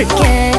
again